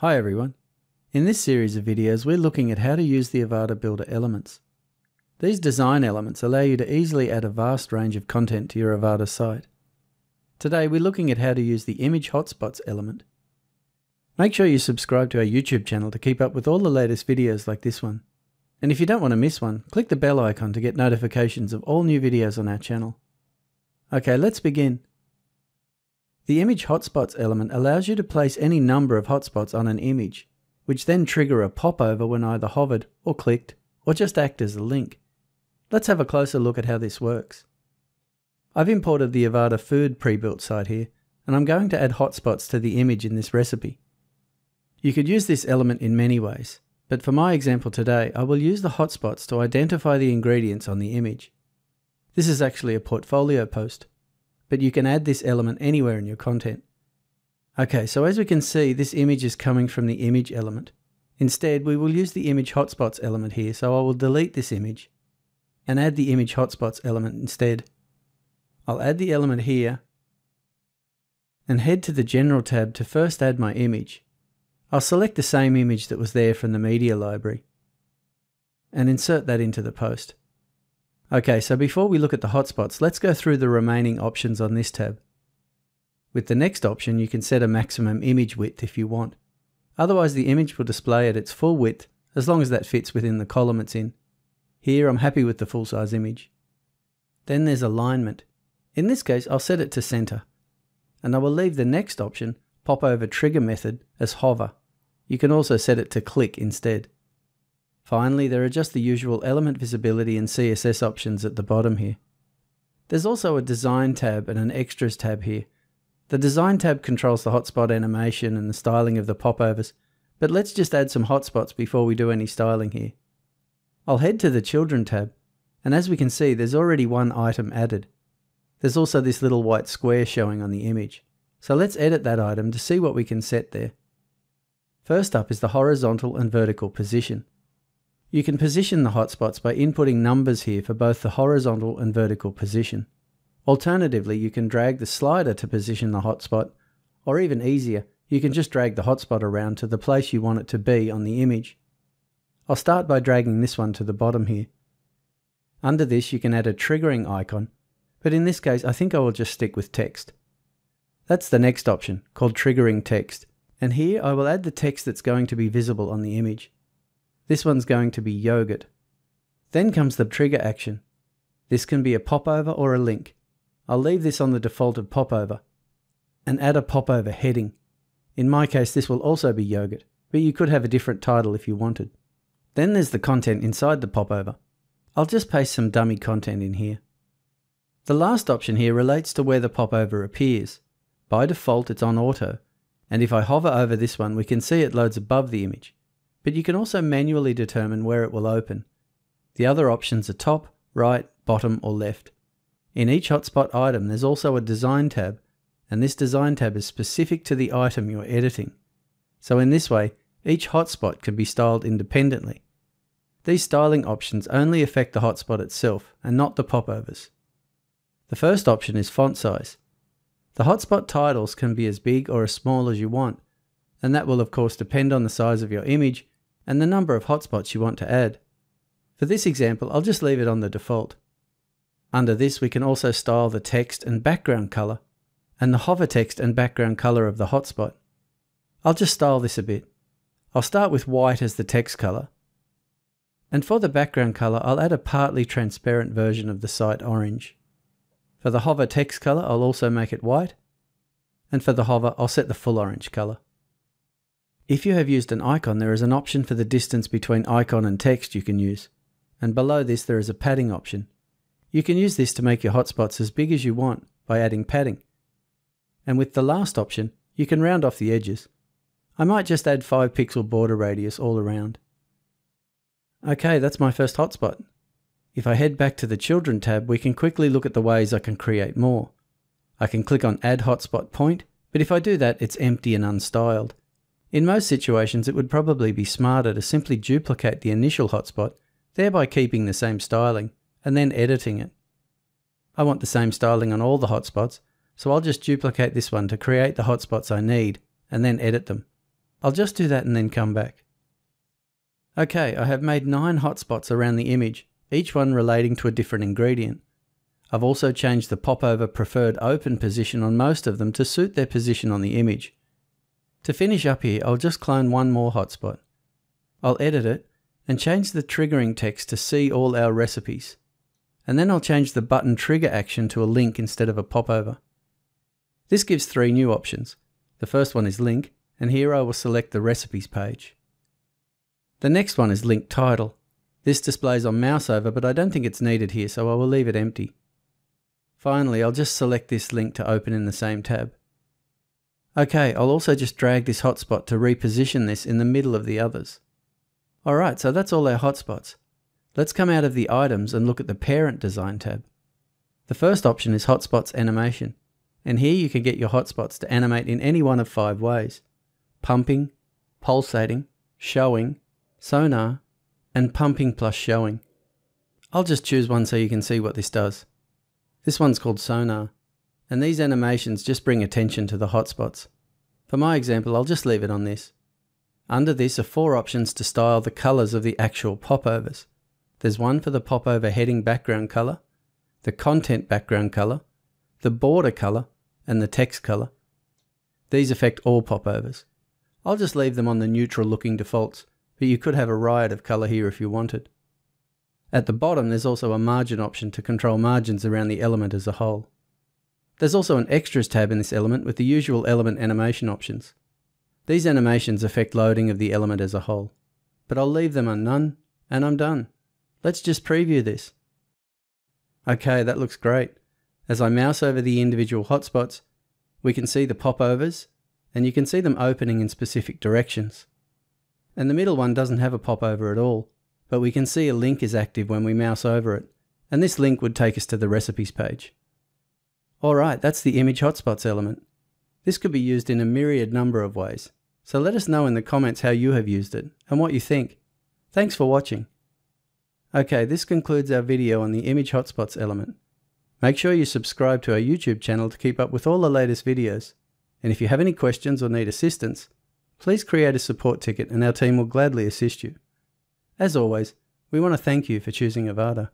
Hi everyone. In this series of videos we're looking at how to use the Avada Builder elements. These design elements allow you to easily add a vast range of content to your Avada site. Today we're looking at how to use the Image Hotspots element. Make sure you subscribe to our YouTube channel to keep up with all the latest videos like this one. And if you don't want to miss one, click the bell icon to get notifications of all new videos on our channel. Okay, let's begin. The Image Hotspots element allows you to place any number of hotspots on an image, which then trigger a popover when either hovered or clicked, or just act as a link. Let's have a closer look at how this works. I've imported the Avada Food pre-built site here, and I'm going to add hotspots to the image in this recipe. You could use this element in many ways, but for my example today, I will use the hotspots to identify the ingredients on the image. This is actually a portfolio post, but you can add this element anywhere in your content. Okay, so as we can see, this image is coming from the image element. Instead, we will use the image hotspots element here, so I will delete this image and add the image hotspots element instead. I'll add the element here and head to the General tab to first add my image. I'll select the same image that was there from the media library and insert that into the post. Okay, so before we look at the hotspots, let's go through the remaining options on this tab. With the next option, you can set a maximum image width if you want. Otherwise, the image will display at its full width as long as that fits within the column it's in. Here, I'm happy with the full size image. Then there's alignment. In this case, I'll set it to center. And I will leave the next option, pop over trigger method, as hover. You can also set it to click instead. Finally, there are just the usual element visibility and CSS options at the bottom here. There's also a design tab and an extras tab here. The design tab controls the hotspot animation and the styling of the popovers, but let's just add some hotspots before we do any styling here. I'll head to the children tab, and as we can see there's already one item added. There's also this little white square showing on the image. So let's edit that item to see what we can set there. First up is the horizontal and vertical position. You can position the hotspots by inputting numbers here for both the horizontal and vertical position. Alternatively, you can drag the slider to position the hotspot, or even easier, you can just drag the hotspot around to the place you want it to be on the image. I'll start by dragging this one to the bottom here. Under this you can add a triggering icon, but in this case I think I will just stick with text. That's the next option, called triggering text, and here I will add the text that's going to be visible on the image. This one's going to be yogurt. Then comes the trigger action. This can be a popover or a link. I'll leave this on the default of popover and add a popover heading. In my case, this will also be yogurt, but you could have a different title if you wanted. Then there's the content inside the popover. I'll just paste some dummy content in here. The last option here relates to where the popover appears. By default, it's on auto, and if I hover over this one, we can see it loads above the image but you can also manually determine where it will open. The other options are top, right, bottom or left. In each hotspot item there's also a design tab, and this design tab is specific to the item you're editing. So in this way, each hotspot can be styled independently. These styling options only affect the hotspot itself and not the popovers. The first option is font size. The hotspot titles can be as big or as small as you want, and that will of course depend on the size of your image and the number of hotspots you want to add. For this example, I'll just leave it on the default. Under this, we can also style the text and background color, and the hover text and background color of the hotspot. I'll just style this a bit. I'll start with white as the text color, and for the background color, I'll add a partly transparent version of the site orange. For the hover text color, I'll also make it white, and for the hover, I'll set the full orange color. If you have used an icon, there is an option for the distance between icon and text you can use, and below this there is a padding option. You can use this to make your hotspots as big as you want by adding padding. And with the last option, you can round off the edges. I might just add 5 pixel border radius all around. Okay, that's my first hotspot. If I head back to the Children tab, we can quickly look at the ways I can create more. I can click on Add Hotspot Point, but if I do that, it's empty and unstyled. In most situations, it would probably be smarter to simply duplicate the initial hotspot, thereby keeping the same styling, and then editing it. I want the same styling on all the hotspots, so I'll just duplicate this one to create the hotspots I need, and then edit them. I'll just do that and then come back. Okay, I have made nine hotspots around the image, each one relating to a different ingredient. I've also changed the popover preferred open position on most of them to suit their position on the image. To finish up here, I'll just clone one more hotspot. I'll edit it and change the triggering text to see all our recipes. And then I'll change the button trigger action to a link instead of a popover. This gives three new options. The first one is link, and here I will select the recipes page. The next one is link title. This displays on mouse over, but I don't think it's needed here, so I will leave it empty. Finally, I'll just select this link to open in the same tab. Okay, I'll also just drag this hotspot to reposition this in the middle of the others. Alright, so that's all our hotspots. Let's come out of the items and look at the parent design tab. The first option is hotspots animation, and here you can get your hotspots to animate in any one of five ways. Pumping, pulsating, showing, sonar, and pumping plus showing. I'll just choose one so you can see what this does. This one's called sonar, and these animations just bring attention to the hotspots. For my example, I'll just leave it on this. Under this are four options to style the colours of the actual popovers. There's one for the popover heading background colour, the content background colour, the border colour, and the text colour. These affect all popovers. I'll just leave them on the neutral looking defaults, but you could have a riot of colour here if you wanted. At the bottom there's also a margin option to control margins around the element as a whole. There's also an extras tab in this element with the usual element animation options. These animations affect loading of the element as a whole, but I'll leave them on none, and I'm done. Let's just preview this. Okay, that looks great. As I mouse over the individual hotspots, we can see the popovers, and you can see them opening in specific directions. And the middle one doesn't have a popover at all, but we can see a link is active when we mouse over it, and this link would take us to the recipes page. Alright, that's the image hotspots element. This could be used in a myriad number of ways, so let us know in the comments how you have used it and what you think. Thanks for watching. Okay, this concludes our video on the image hotspots element. Make sure you subscribe to our YouTube channel to keep up with all the latest videos. And if you have any questions or need assistance, please create a support ticket and our team will gladly assist you. As always, we want to thank you for choosing Avada.